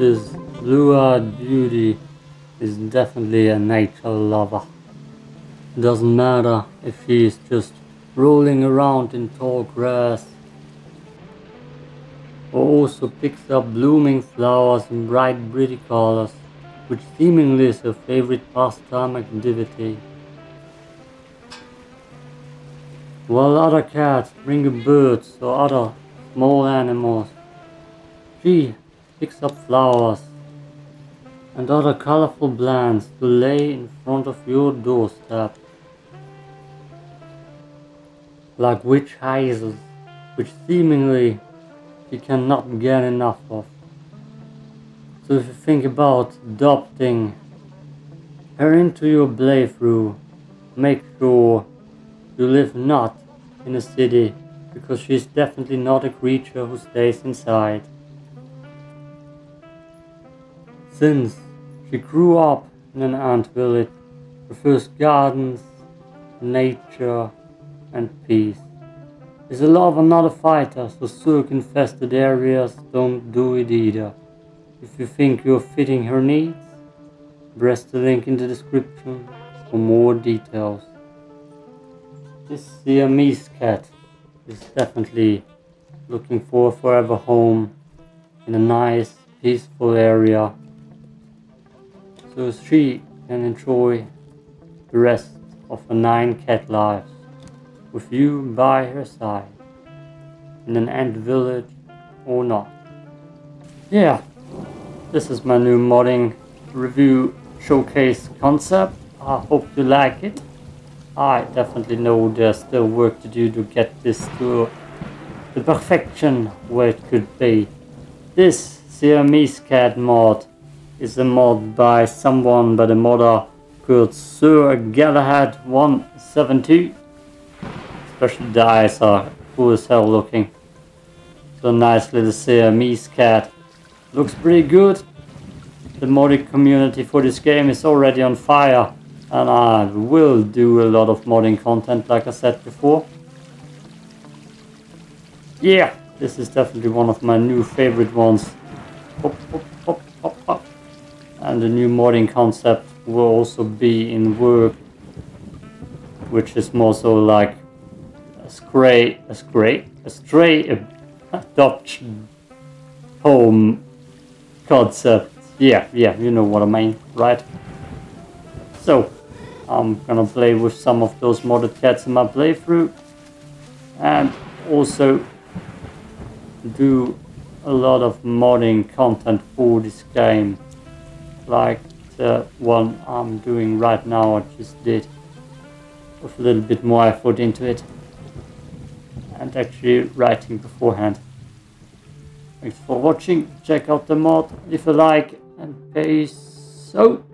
this blue-eyed beauty is definitely a nature lover. It Doesn't matter if he's just rolling around in tall grass or also picks up blooming flowers in bright pretty colors, which seemingly is her favorite pastime activity. While other cats bring birds or other small animals, she picks up flowers and other colorful plants to lay in front of your doorstep. Like witch hazels, which seemingly you cannot get enough of. So if you think about adopting her into your playthrough, make sure you live not in a city because she's definitely not a creature who stays inside. Since she grew up in an ant village, prefers gardens, nature, and peace. Is a lot of another fighter, so Zurk infested areas don't do it either. If you think you're fitting her needs, press the link in the description for more details. This Siamese cat is definitely looking for a forever home in a nice, peaceful area so she can enjoy the rest of her nine cat lives with you by her side in an ant village or not. Yeah, this is my new modding review showcase concept. I hope you like it. I definitely know there's still work to do to get this to the perfection where it could be. This Siamese cat mod is a mod by someone by the modder called Sir Galahad 172. Especially the eyes are cool as hell looking. So nice little Siamese cat. Looks pretty good. The modding community for this game is already on fire. And I will do a lot of modding content like I said before. Yeah, this is definitely one of my new favorite ones. Hop, hop, hop, the new modding concept will also be in work which is more so like a stray a stray a stray adoption home concept. Yeah yeah you know what i mean right? So i'm gonna play with some of those modded cats in my playthrough and also do a lot of modding content for this game like the one I'm doing right now I just did with a little bit more effort into it and actually writing beforehand. Thanks for watching, check out the mod, leave a like and peace out.